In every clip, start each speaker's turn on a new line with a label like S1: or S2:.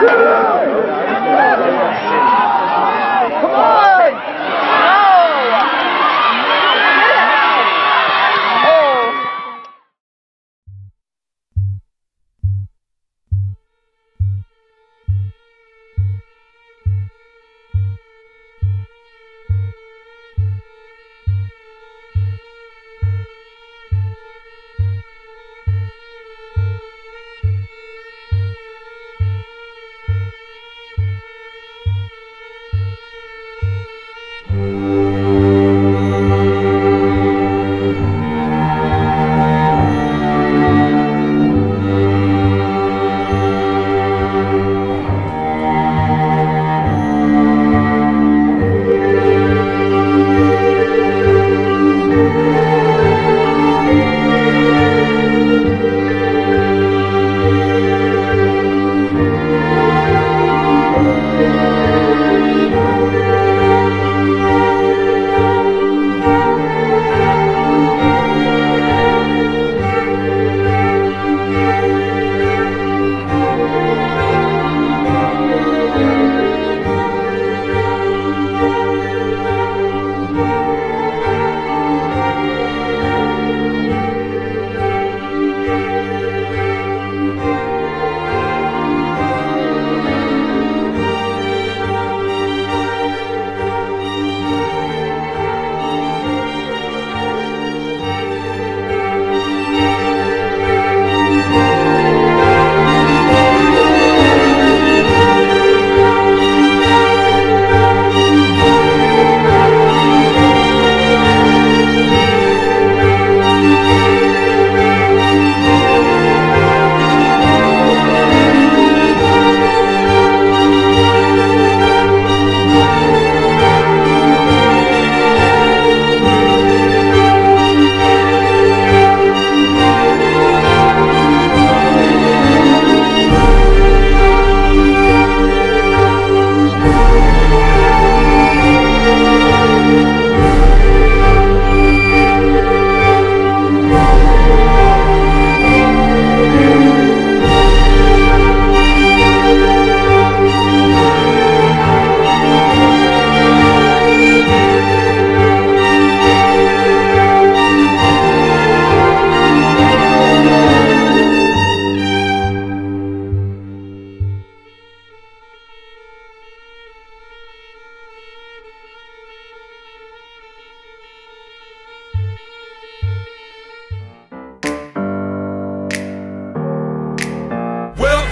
S1: Yeah. Welcome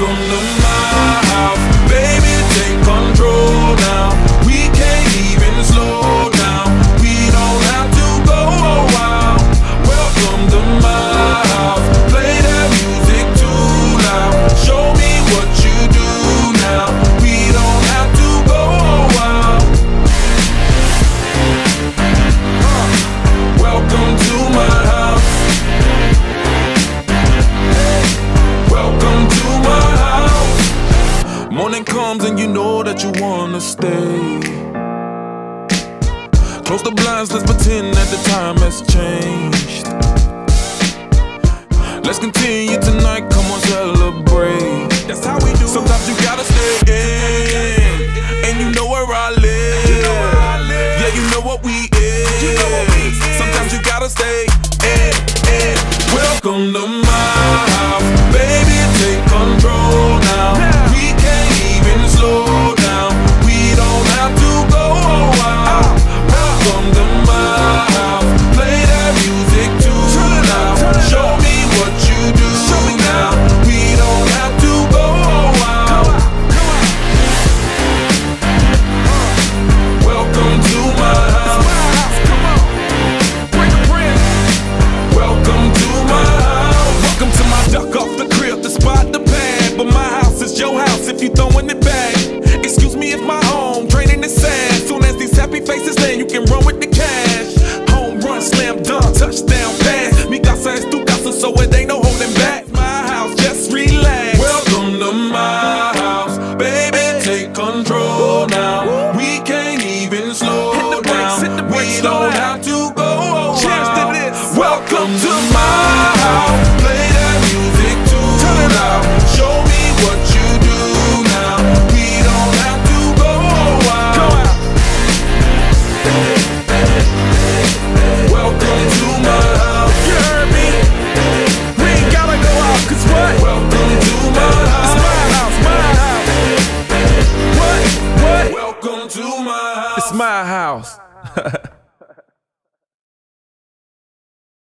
S1: to my house, baby. Take Morning comes and you know that you wanna stay. Close the blinds, let's pretend that the time has changed. Let's continue tonight, come on, celebrate. That's how we do. Sometimes you gotta stay in, and you know where I live. Yeah, you know what we is. Sometimes you gotta stay the same. my house.